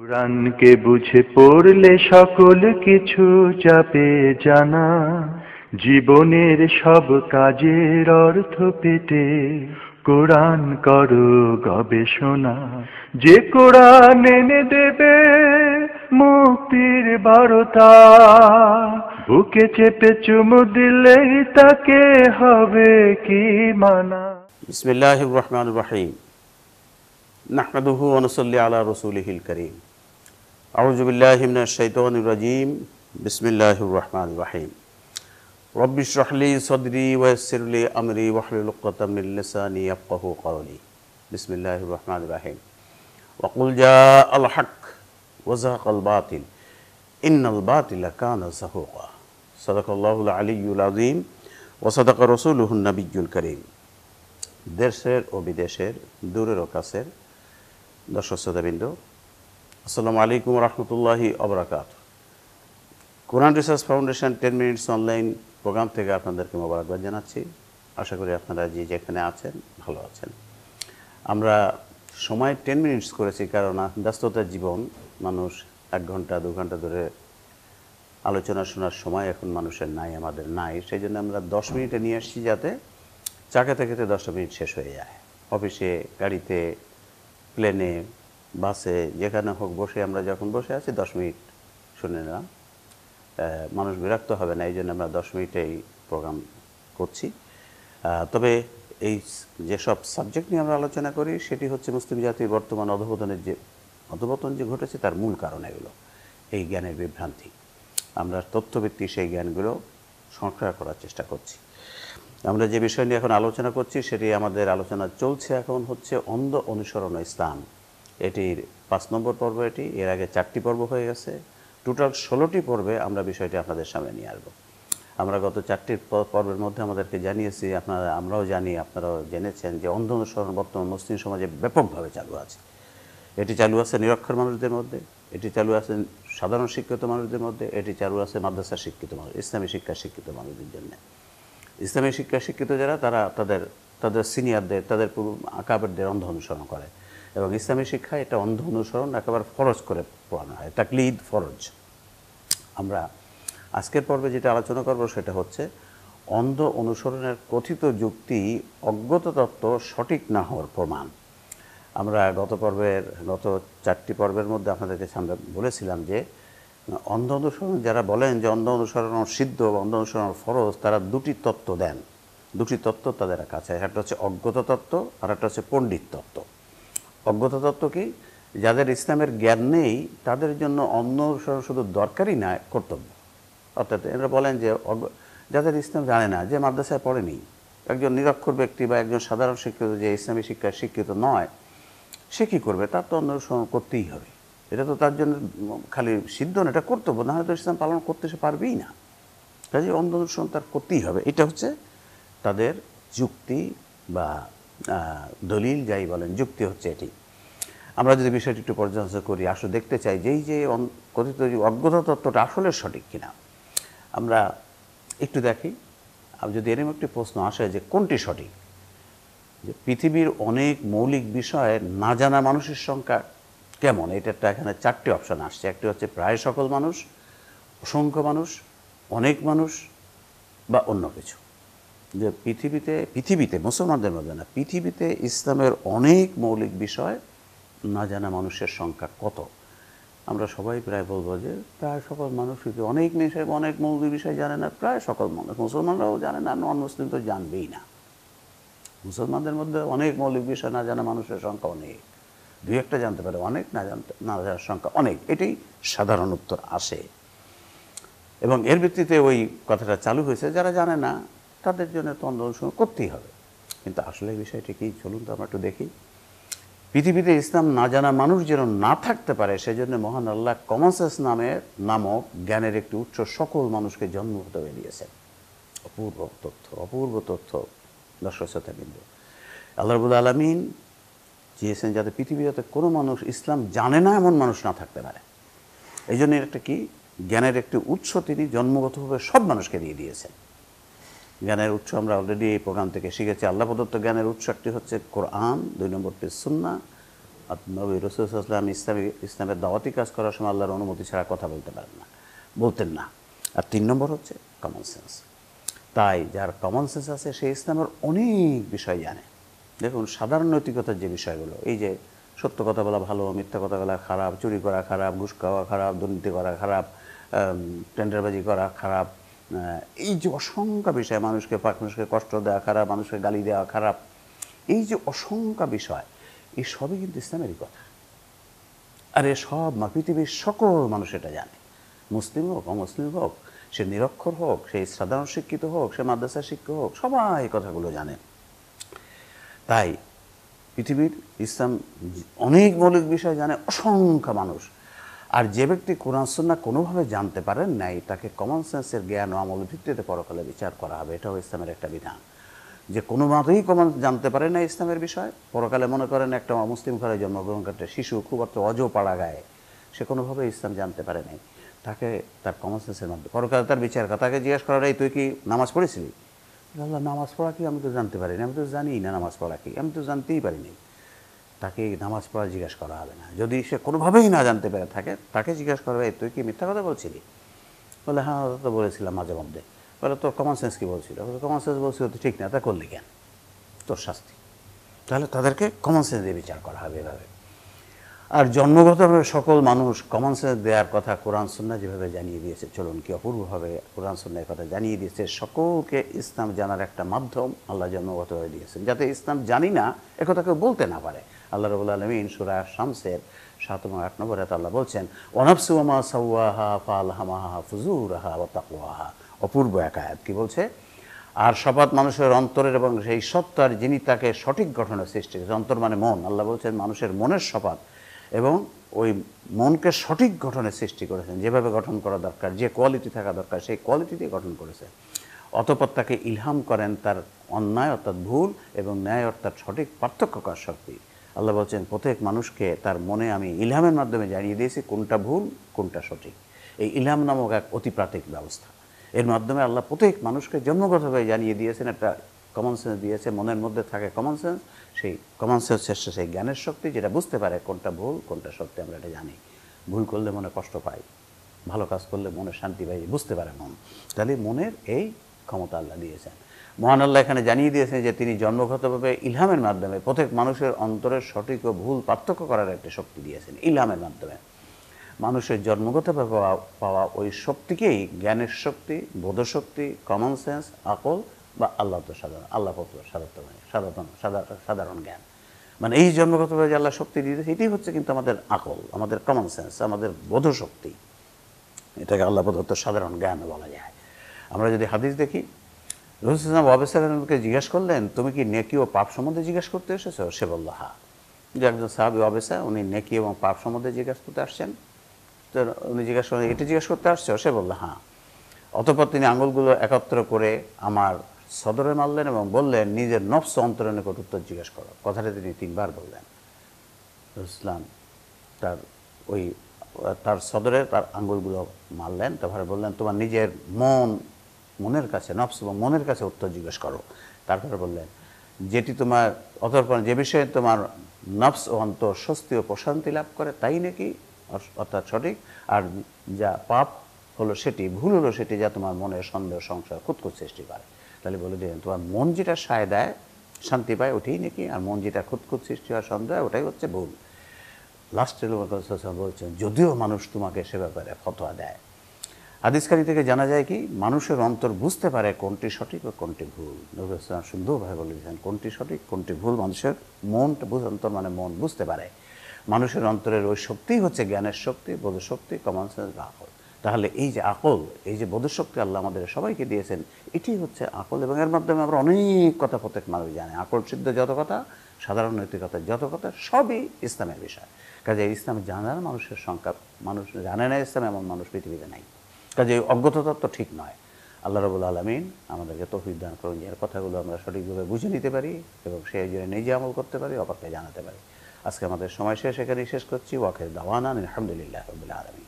কোরআনকে বুঝে পড়লে সকল কিছু চাপে জানা। জীবনের সব কাজের অর্থ পেতে কোরআন কর গবেষণা। যে কোরআন এনে দেবে মুক্তির বারতা, বুকে চেপে চুমু দিলেই তাকে হবে কি মানা। বিসমিল্লাহির রহমানির রহিম। নাহমাদুহু ওয়া নুসাল্লি আলা রাসূলিহিল করিম। আউজুবিল্লাহিমিনা শৈতন রাজিম। বিসমিল্লাহ রহমান রাহিম। রব্বিশ রহলি সদরি ওয়াসিরলি আমরি ওয়াহলুকতামিল্লিসানি আফকাহু কাউলি বিসমিল্লাহ রহমান রাহিম। ওয়াকুল জা আল হক ওয়াজাক আল বাতিল। ইন্নাল বাতিল কানা সাহুকা। সদাকাল্লাহুল আলিউল আজিম ওসাদাকা রসুলহুন নবিজুল করিম। দেশের ও বিদেশের, দূরের ও কাছের দর্শক শ্রোতাবিন্দু আসসালামু আলাইকুম রহমতুল্লাহি অবরাকাত Quran research foundation ten minutes online program থেকে আপনাদেরকে মোবারকবাদ জানাচ্ছি। আশা করি আপনারা যে যেখানে আছেন, ভালো আছেন। আমরা সময় টেন মিনিটস করেছি কারণ ব্যস্ততার জীবন, মানুষ এক ঘণ্টা, দু ঘণ্টা ধরে আলোচনা শোনার সময় এখন মানুষের নাই, আমাদের নাই। সেই জন্য আমরা দশ মিনিটে নিয়ে আসছি যাতে চাকাতে খেতে দশটা মিনিট শেষ হয়ে যায়। অফিসে, গাড়িতে, প্লেনে বাসে যেখানে হোক বসে আমরা যখন বসে আছি, দশ মিনিট শুনে নিলাম। মানুষ বিরক্ত হবে না এই জন্য আমরা দশ মিনিটেই প্রোগ্রাম করছি। তবে এই যেসব সাবজেক্ট নিয়ে আমরা আলোচনা করি, সেটি হচ্ছে মুসলিম জাতির বর্তমান অধপতনের যে, অধপতন যে ঘটেছে, তার মূল কারণ এগুলো, এই জ্ঞানের বিভ্রান্তি। আমরা তথ্যভিত্তিক সেই জ্ঞানগুলো সংস্কার করার চেষ্টা করছি। আমরা যে বিষয় নিয়ে এখন আলোচনা করছি, সেটি আমাদের আলোচনা চলছে এখন হচ্ছে অন্ধ অনুসরণ ইসলাম এটির পাঁচ নম্বর পর্ব এটি, এর আগে চারটি পর্ব হয়ে গেছে। টোটাল ষোলোটি পর্বে আমরা বিষয়টি আপনাদের সামনে নিয়ে আসব। আমরা গত চারটি পর্বের মধ্যে আমাদেরকে জানিয়েছি, আপনারা, আমরাও জানি, আপনারাও জেনেছেন যে অন্ধ অনুসরণ বর্তমান মুসলিম সমাজে ব্যাপকভাবে চালু আছে। এটি চালু আছে নিরক্ষর মানুষদের মধ্যে, এটি চালু আছে সাধারণ শিক্ষিত মানুষদের মধ্যে, এটি চালু আছে মাদ্রাসা শিক্ষিত মানুষ, ইসলামী শিক্ষা শিক্ষিত মানুষদের জন্য। ইসলামী শিক্ষা শিক্ষিত যারা, তারা তাদের তাদের সিনিয়রদের তাদের আকাবেরদের অন্ধ অনুসরণ করে। এবং ইসলামী শিক্ষা এটা অন্ধ অনুসরণ একেবারে ফরজ করে পড়ানো হয়। তাকলিদ ফরজ। আমরা আজকের পর্বে যেটা আলোচনা করব সেটা হচ্ছে, অন্ধ অনুসরণের কথিত যুক্তি অজ্ঞত তত্ত্ব সঠিক না হওয়ার প্রমাণ। আমরা গত পর্বের, গত চারটি পর্বের মধ্যে আপনাদেরকে আমরা বলেছিলাম যে, অন্ধ অনুসরণ যারা বলেন যে অন্ধ অনুসরণ সিদ্ধ বা অন্ধ অনুসরণ ফরজ, তারা দুটি তত্ত্ব দেন। দুটি তত্ত্ব তাদের কাছে, একটা হচ্ছে অজ্ঞত তত্ত্ব আর একটা হচ্ছে পণ্ডিত তত্ত্ব। অজ্ঞতা তত্ত্ব কি? যাদের ইসলামের জ্ঞান নেই, তাদের জন্য অন্য শুধু দরকারই না, কর্তব্য। অর্থাৎ এরা বলেন যে যাদের ইসলাম জানে না, যে মাদ্রাসায় পড়েনি, একজন নিরক্ষর ব্যক্তি বা একজন সাধারণ শিক্ষিত যে ইসলামী শিক্ষায় শিক্ষিত নয়, সে কী করবে? তার তো অনুসরণ করতেই হবে। এটা তো তার জন্য খালি সিদ্ধ না, এটা কর্তব্য। না হয়তো ইসলাম পালন করতে সে পারবেই না। কাজে অন্ধ অনুসরণ তার করতেই হবে। এটা হচ্ছে তাদের যুক্তি বা দলিল, যাই বলেন, যুক্তি হচ্ছে এটি। আমরা যদি বিষয়টি একটু পর্যালোচনা করি, আসলে দেখতে চাই যেই যে কথিত যে অজ্ঞতা তত্ত্বটা আসলে সঠিক কিনা। আমরা একটু দেখি যদি এরকম একটি প্রশ্ন আসে যে কোনটি সঠিক? যে পৃথিবীর অনেক মৌলিক বিষয়ে না জানা মানুষের সংখ্যা কেমন? এটা একটা এখানে চারটি অপশন আসছে। একটি হচ্ছে প্রায় সকল মানুষ, অসংখ্য মানুষ, অনেক মানুষ বা অন্য কিছু। যে পৃথিবীতে পৃথিবীতে, মুসলমানদের মধ্যে না, পৃথিবীতে ইসলামের অনেক মৌলিক বিষয় না জানা মানুষের সংখ্যা কত? আমরা সবাই প্রায় বলব যে প্রায় সকল মানুষই তো অনেক বিষয় অনেক মৌলিক বিষয় জানে না, প্রায় সকল মানুষ। মুসলমানরাও জানে না নন মুসলিম তো জানবেই না। মুসলমানদের মধ্যে অনেক মৌলিক বিষয় না জানা মানুষের সংখ্যা অনেক। দুই একটা জানতে পারে, অনেক না জানতে, না জানার সংখ্যা অনেক। এটাই সাধারণ উত্তর আসে। এবং এর ভিত্তিতে ওই কথাটা চালু হয়েছে, যারা জানে না, তাদের জন্য তো অনুসরণ করতেই হবে। কিন্তু আসলে বিষয়টি কি? চলুন তো আমরা একটু দেখি। পৃথিবীতে ইসলাম না জানা মানুষ যেন না থাকতে পারে, সেজন্য মহান আল্লাহ কমন সেন্স নামের নামক জ্ঞানের একটি উচ্চ সকল মানুষকে জন্মগত হয়ে দিয়েছেন। অপূর্ব তথ্য অপূর্ব তথ্য, দর্শক শ্রোতাবৃন্দ। আল্লাহ রবুল আলমিন চেয়েছেন যাতে পৃথিবী যাতে কোনো মানুষ ইসলাম জানে না, এমন মানুষ না থাকতে পারে। এই জন্য একটা কি? জ্ঞানের একটি উৎস তিনি জন্মগতভাবে সব মানুষকে দিয়ে দিয়েছেন। জ্ঞানের উৎস আমরা অলরেডি এই প্রোগ্রাম থেকে শিখেছি। আল্লাহ প্রদত্ত জ্ঞানের উৎস একটি হচ্ছে কোরআন, দুই নম্বরটি সুন্না আর নবী রসুলাম ইসলামী, ইসলামের দাওয়াতি কাজ করার সময় আল্লাহর অনুমতি ছাড়া কথা বলতে পারেন না, বলতেন না। আর তিন নম্বর হচ্ছে কমন সেন্স তাই যার কমন সেন্স আছে, সে ইসলামের অনেক বিষয় জানে। দেখুন, সাধারণ নৈতিকতার যে বিষয়গুলো, এই যে সত্য কথা বলা ভালো, মিথ্যা কথা বলা খারাপ, চুরি করা খারাপ, ঘুষ খাওয়া খারাপ, দুর্নীতি করা খারাপ টেন্ডারবাজি করা খারাপ এই যে অসংখ্য বিষয়, মানুষকে মানুষকে কষ্ট দেওয়া খারাপ, মানুষকে গালি দেওয়া খারাপ, এই যে অসংখ্য বিষয়, এই সবই কিন্তু ইসলামেরই কথা। আর এ সব পৃথিবীর সকল মানুষ এটা জানে। মুসলিম হোক, অমুসলিম হোক, সে নিরক্ষর হোক, সে সাধারণ শিক্ষিত হোক, সে মাদ্রাসা শিক্ষক হোক, সবাই কথাগুলো জানে। তাই পৃথিবীর ইসলাম অনেক মৌলিক বিষয় জানে, অসংখ্য মানুষ। আর যে ব্যক্তি কোরআন সন্না কোনোভাবে জানতে পারেন নাই, তাকে কমন সেন্সের জ্ঞান ও আমল ভিত্তিতে পরকালে বিচার করা হবে। এটাও ইসলামের একটা বিধান। যে কোনো মতেই কমন জানতে পারে না ইসলামের বিষয়, পরকালে মনে করেন একটা মুসলিম ঘরে জন্মগ্রহণ করতে শিশু খুব একটা অজ পাড়া গায়ে, সে কোনোভাবে ইসলাম জানতে পারে নাই। তাকে তার কমন সেন্সের মাধ্যমে, পরকালে তার বিচার তাকে জিজ্ঞেস করার এই, তুই কি নামাজ পড়েছিলি? আল্লাহ, নামাজ পড়া কি? আমি তো জানতে পারিনি। আমি তো জানি না নামাজ পড়া কি? আমি তো জানতেই পারিনি। তাকে নামাজ পড়া জিজ্ঞেস করা হবে না। যদি সে কোনোভাবেই না জানতে পেরে থাকে তাকে জিজ্ঞেস করবে "এই, তুই কি মিথ্যা কথা বলছিলি? বলে হ্যাঁ তো বলেছিলাম মাঝে মধ্যে। বলে তোর কমন সেন্স কি বলছিল? কমন সেন্স বলছিল তো ঠিক না তা করলি কেন? তোর শাস্তি। তাহলে তাদেরকে কমন সেন্স দিয়ে বিচার করা হবে এভাবে। আর জন্মগতভাবে সকল মানুষ কমন সেন্স দেওয়ার কথা কোরআন সুন্না যেভাবে জানিয়ে দিয়েছে চলুন কি অপূর্বভাবে কোরআন সুন্নার কথা জানিয়ে দিয়েছে সকলকে ইসলাম জানার একটা মাধ্যম আল্লাহ জন্মগতভাবে দিয়েছেন। যাতে ইসলাম জানি না একথা কেউ বলতে না পারে। আল্লাহ রবুল আলমিন সুরা শামসের সাত এবং আট নম্বরে আল্লাহ বলছেন অনফসুমা সাউয়াহা ফালহামাহা ফুজুরাহা ও তাকুয়াহা অপূর্ব একায়াত কি বলছে? আর শপথ মানুষের অন্তরের এবং সেই সত্তার যিনি তাকে সঠিক গঠনের সৃষ্টি করেছে অন্তর মানে মন। আল্লাহ বলছেন, মানুষের মনের শপথ এবং ওই মনকে সঠিক গঠনের সৃষ্টি করেছেন, যেভাবে গঠন করা দরকার, যে কোয়ালিটি থাকা দরকার, সেই কোয়ালিটি দিয়ে গঠন করেছে। অতপর তাকে ইলহাম করেন তার অন্যায় অর্থাৎ ভুল এবং ন্যায় অর্থাৎ সঠিক পার্থক্য করার শক্তি। আল্লাহ বলছেন, প্রত্যেক মানুষকে তার মনে আমি ইলহামের মাধ্যমে জানিয়ে দিয়েছি কোনটা ভুল, কোনটা সঠিক। এই ইলহাম নামক এক অতিপ্রাতিক ব্যবস্থা। এর মাধ্যমে আল্লাহ প্রত্যেক মানুষকে জন্মগতভাবে জানিয়ে দিয়েছেন, একটা কমন সেন্স দিয়েছে, মনের মধ্যে থাকে কমন সেন্স সেই কমন সেন্স শেষে সেই জ্ঞানের শক্তি যেটা বুঝতে পারে কোনটা ভুল, কোনটা সত্যি আমরা এটা জানি। ভুল করলে মনে কষ্ট পাই ভালো কাজ করলে মনে শান্তি পাই বুঝতে পারে মন। তাহলে মনের এই ক্ষমতা আল্লাহ দিয়েছেন। মহান আল্লাহ এখানে জানিয়ে দিয়েছেন যে তিনি জন্মগতভাবে ইলহামের মাধ্যমে, প্রত্যেক মানুষের অন্তরের সঠিক ও ভুল পার্থক্য করার একটি শক্তি দিয়েছেন, ইলহামের মাধ্যমে। মানুষের জন্মগতভাবে পাওয়া ওই শক্তিকেই জ্ঞানের শক্তি, বোধশক্তি কমন সেন্স আকল বা আল্লাহ তো সাধারণ, আল্লাহ পত্র সাধারণ সাধারণ সাধারণ জ্ঞান। মানে এই জন্মগতভাবে যে আল্লাহ শক্তি দিয়েছে, এটাই হচ্ছে কিন্তু আমাদের আকল, আমাদের কমন সেন্স আমাদের বোধশক্তি। এটাকে আল্লাহ প্রদত্ত সাধারণ জ্ঞান বলা যায়। আমরা যদি হাদিস দেখি রহুসাম ওয়াবেসালামকে জিজ্ঞেস করলেন, তুমি কি নেকি ও পাপ সম্বন্ধে জিজ্ঞেস করতে এসেছ? সে বলল, হা। যে একজন সাহাবি ওয়াবেসা উনি নেকি এবং পাপ সম্বন্ধে জিজ্ঞেস করতে আসছেন। তো উনি জিজ্ঞেস করলেন, এটা জিজ্ঞেস করতে আসছো? সে বলল হ্যাঁ অতপর তিনি আঙুলগুলো একত্র করে আমার সদরে মারলেন এবং বললেন, নিজের নফস অন্তরের নিকট উত্তর জিজ্ঞেস করো। কথাটা তিনি তিনবার বললেন। ইসলাম তার ওই, তার সদরে তার আঙ্গুলগুলো মারলেন, তারপরে বললেন, তোমার নিজের মন মনের কাছে, নফস এবং মনের কাছে উত্তর জিজ্ঞেস করো। তারপরে বললেন, যেটি তোমার অতর্পণ, যে বিষয়ে তোমার নফস ও অন্তর স্বস্তি ও প্রশান্তি লাভ করে, তাই নাকি? অর্থাৎ সঠিক। আর যা পাপ হলো সেটি, ভুল হলো সেটি, যা তোমার মনের সন্দেহ, সংশয় খুঁতখুত সৃষ্টি করে। তাহলে বলে দিলেন, তোমার মন যেটা সায় দেয়, শান্তি পায় ওটাই নাকি? আর মন যেটা খুঁতখুত সৃষ্টি হয়, সন্দেহ ওটাই হচ্ছে ভুল। লাস্টে বলছেন, যদিও মানুষ তোমাকে সে ব্যাপারে ফতোয়া দেয় হাদিসকারী থেকে জানা যায় কি, মানুষের অন্তর বুঝতে পারে কোনটি সঠিক ও কোনটি ভুল। নবী সুন্দরভাবে বলে দিয়েছেন, কোনটি সঠিক, কোনটি ভুল মানুষের মন, অন্তর মানে মন বুঝতে পারে। মানুষের অন্তরের ওই শক্তিই হচ্ছে জ্ঞানের শক্তি, বোধশক্তি কমন সেন্স আকল। তাহলে এই যে আকল, এই যে বোধশক্তি আল্লাহ আমাদের সবাইকে দিয়েছেন, এটি হচ্ছে আকল এবং এর মাধ্যমে আমরা অনেক কথা প্রত্যেক মানুষ জানে। আকল সিদ্ধ যত কথা, সাধারণ নৈতিকতা যত কথা, সবই ইসলামের বিষয়। কাজে ইসলাম জানার মানুষের সংখ্যা, মানুষ জানে না ইসলাম, এমন মানুষ পৃথিবীতে নাই। কাজে অজ্ঞত তত্ত্ব ঠিক নয়। আল্লাহ রবুল আলমিন আমাদেরকে তৌফিক দান করুন এর কথাগুলো আমরা সঠিকভাবে বুঝে নিতে পারি এবং সেই জন্য নিজে আমল করতে পারি, অপরকে জানাতে পারি। আজকে আমাদের সময় শেষ, এখানেই শেষ করছি। ওয়াকের দাওয়ানা আলহামদুলিল্লাহ রবুল্লা আলমী